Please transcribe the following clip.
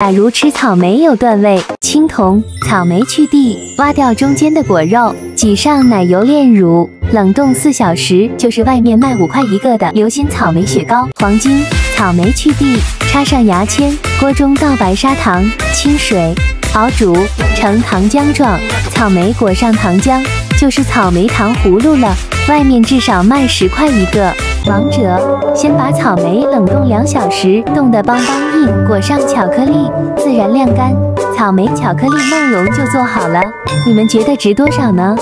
假如吃草莓有段味，青铜草莓去蒂，挖掉中间的果肉，挤上奶油炼乳，冷冻四小时，就是外面卖五块一个的流心草莓雪糕。黄金草莓去蒂，插上牙签，锅中倒白砂糖、清水，熬煮成糖浆状，草莓裹上糖浆，就是草莓糖葫芦了。外面至少卖十块一个。王者，先把草莓冷冻两小时，冻得邦邦硬，裹上巧克力，自然晾干，草莓巧克力梦龙就做好了。你们觉得值多少呢？